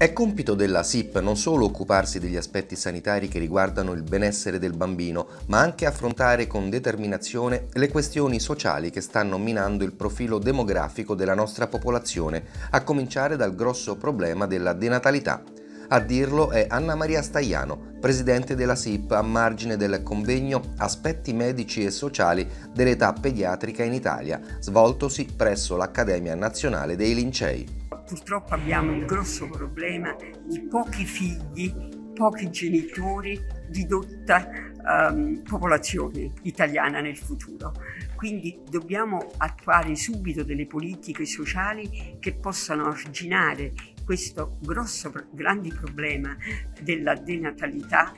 È compito della SIP non solo occuparsi degli aspetti sanitari che riguardano il benessere del bambino, ma anche affrontare con determinazione le questioni sociali che stanno minando il profilo demografico della nostra popolazione, a cominciare dal grosso problema della denatalità. A dirlo è Anna Maria Stagliano, presidente della SIP a margine del convegno Aspetti medici e sociali dell'età pediatrica in Italia, svoltosi presso l'Accademia Nazionale dei Lincei purtroppo abbiamo il grosso problema di pochi figli, pochi genitori, ridotta um, popolazione italiana nel futuro. Quindi dobbiamo attuare subito delle politiche sociali che possano arginare questo grosso, grande problema della denatalità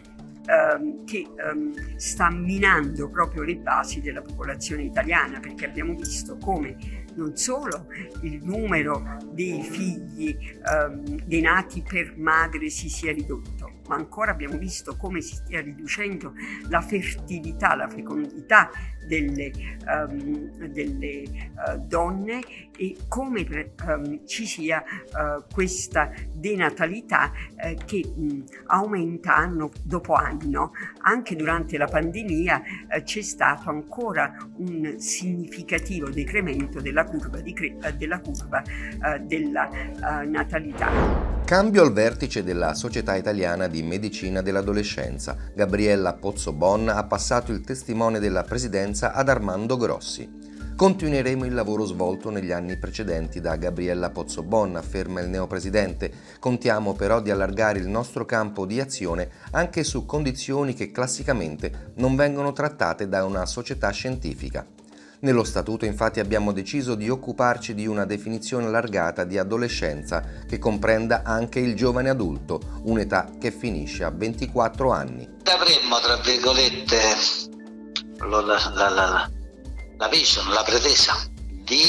ehm, che ehm, sta minando proprio le basi della popolazione italiana, perché abbiamo visto come non solo il numero dei figli ehm, dei nati per madre si sia ridotto, ma ancora abbiamo visto come si stia riducendo la fertilità, la fecondità delle, um, delle uh, donne e come um, ci sia uh, questa denatalità uh, che um, aumenta anno dopo anno. Anche durante la pandemia c'è stato ancora un significativo decremento della curva, di cre- della, curva della natalità. Cambio al vertice della Società Italiana di Medicina dell'Adolescenza. Gabriella Pozzobon ha passato il testimone della presidenza ad Armando Grossi. Continueremo il lavoro svolto negli anni precedenti da Gabriella Pozzobon, afferma il neopresidente. Contiamo però di allargare il nostro campo di azione anche su condizioni che classicamente non vengono trattate da una società scientifica. Nello statuto infatti abbiamo deciso di occuparci di una definizione allargata di adolescenza che comprenda anche il giovane adulto, un'età che finisce a 24 anni. Avremmo, tra virgolette, la, la, la, la vision, la pretesa di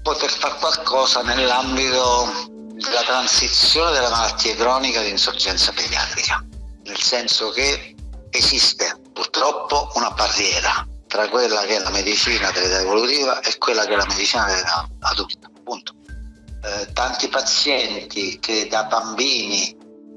poter fare qualcosa nell'ambito della transizione della malattia cronica di insorgenza pediatrica, nel senso che esiste purtroppo una barriera tra quella che è la medicina dell'età evolutiva e quella che è la medicina dell'età adulta. Punto. Eh, tanti pazienti che da bambini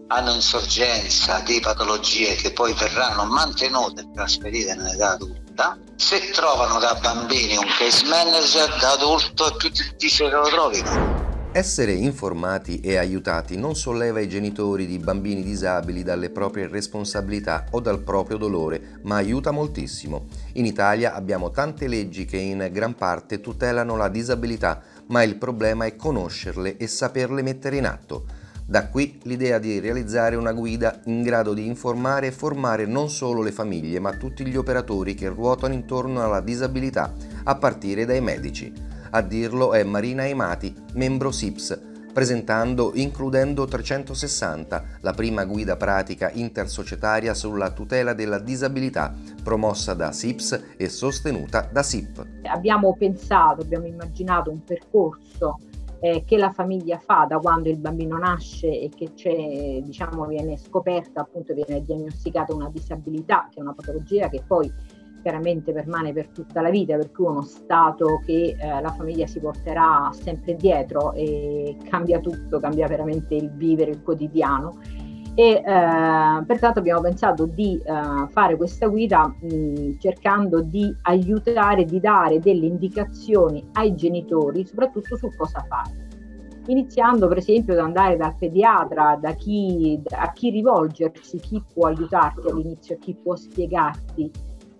hanno insorgenza di patologie che poi verranno mantenute e trasferite nell'età adulta, se trovano da bambini un case manager, da adulto difficile che lo trovino. Essere informati e aiutati non solleva i genitori di bambini disabili dalle proprie responsabilità o dal proprio dolore, ma aiuta moltissimo. In Italia abbiamo tante leggi che in gran parte tutelano la disabilità, ma il problema è conoscerle e saperle mettere in atto. Da qui l'idea di realizzare una guida in grado di informare e formare non solo le famiglie, ma tutti gli operatori che ruotano intorno alla disabilità, a partire dai medici. A dirlo è Marina Emati, membro SIPS, presentando Includendo 360, la prima guida pratica intersocietaria sulla tutela della disabilità, promossa da SIPS e sostenuta da SIP. Abbiamo pensato, abbiamo immaginato un percorso eh, che la famiglia fa da quando il bambino nasce e che c'è, diciamo, viene scoperta, appunto viene diagnosticata una disabilità, che è una patologia che poi chiaramente permane per tutta la vita, per cui uno stato che eh, la famiglia si porterà sempre dietro e cambia tutto, cambia veramente il vivere, il quotidiano. E eh, pertanto abbiamo pensato di eh, fare questa guida mh, cercando di aiutare, di dare delle indicazioni ai genitori, soprattutto su cosa fare iniziando per esempio ad andare dal pediatra, da chi, a chi rivolgersi, chi può aiutarti all'inizio, chi può spiegarti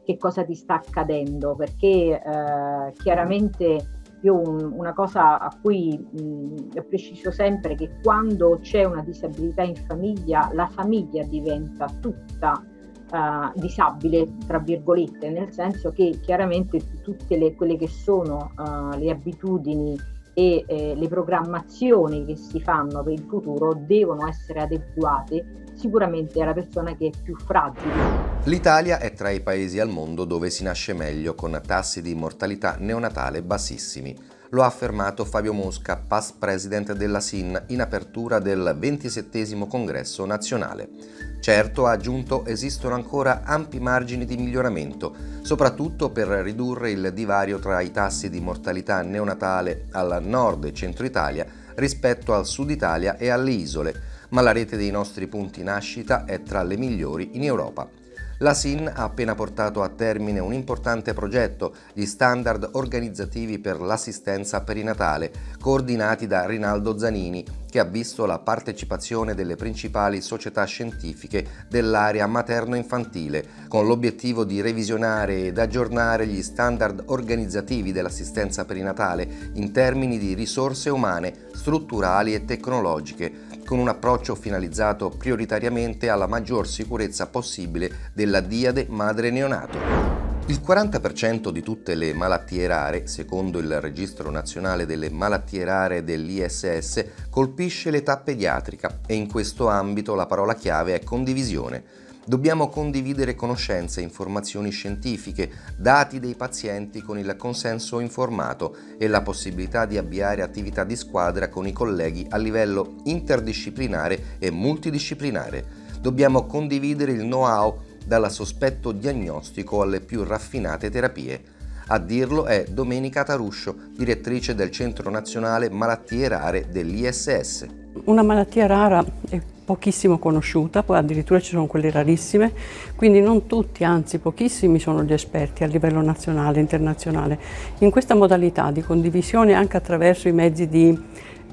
che cosa ti sta accadendo, perché eh, chiaramente io un, una cosa a cui mh, preciso sempre che quando c'è una disabilità in famiglia, la famiglia diventa tutta uh, disabile, tra virgolette, nel senso che chiaramente tutte le, quelle che sono uh, le abitudini e eh, le programmazioni che si fanno per il futuro devono essere adeguate sicuramente alla persona che è più fragile. L'Italia è tra i paesi al mondo dove si nasce meglio con tassi di mortalità neonatale bassissimi. Lo ha affermato Fabio Mosca, past president della SIN, in apertura del 27 congresso nazionale. Certo, ha aggiunto, esistono ancora ampi margini di miglioramento, soprattutto per ridurre il divario tra i tassi di mortalità neonatale al nord e centro Italia rispetto al sud Italia e alle isole, ma la rete dei nostri punti nascita è tra le migliori in Europa. La SIN ha appena portato a termine un importante progetto di standard organizzativi per l'assistenza perinatale, coordinati da Rinaldo Zanini, che ha visto la partecipazione delle principali società scientifiche dell'area materno-infantile, con l'obiettivo di revisionare ed aggiornare gli standard organizzativi dell'assistenza perinatale in termini di risorse umane, strutturali e tecnologiche, con un approccio finalizzato prioritariamente alla maggior sicurezza possibile della diade madre-neonato. Il 40% di tutte le malattie rare, secondo il Registro Nazionale delle Malattie Rare dell'ISS, colpisce l'età pediatrica e in questo ambito la parola chiave è condivisione. Dobbiamo condividere conoscenze, informazioni scientifiche, dati dei pazienti con il consenso informato e la possibilità di avviare attività di squadra con i colleghi a livello interdisciplinare e multidisciplinare. Dobbiamo condividere il know-how dal sospetto diagnostico alle più raffinate terapie. A dirlo è Domenica Taruscio, direttrice del Centro Nazionale Malattie Rare dell'ISS. Una malattia rara è pochissimo conosciuta, poi addirittura ci sono quelle rarissime, quindi non tutti, anzi pochissimi sono gli esperti a livello nazionale internazionale. In questa modalità di condivisione anche attraverso i mezzi di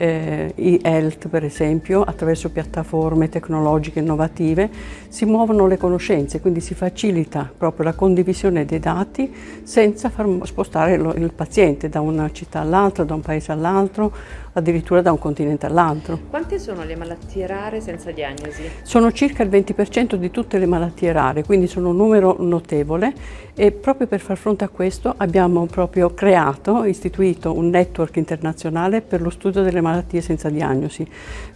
eh, e-health per esempio, attraverso piattaforme tecnologiche innovative, si muovono le conoscenze, quindi si facilita proprio la condivisione dei dati senza far spostare lo, il paziente da una città all'altra, da un paese all'altro, addirittura da un continente all'altro. Quante sono le malattie rare senza diagnosi? Sono circa il 20% di tutte le malattie rare, quindi sono un numero notevole e proprio per far fronte a questo abbiamo proprio creato, istituito un network internazionale per lo studio delle malattie senza diagnosi.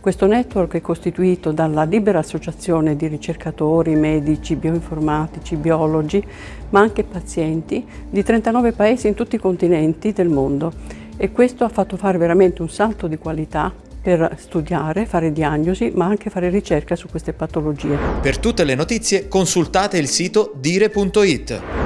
Questo network è costituito dalla libera associazione di ricercatori, medici, bioinformatici, biologi, ma anche pazienti di 39 paesi in tutti i continenti del mondo e questo ha fatto fare veramente un salto di qualità per studiare, fare diagnosi, ma anche fare ricerca su queste patologie. Per tutte le notizie consultate il sito dire.it.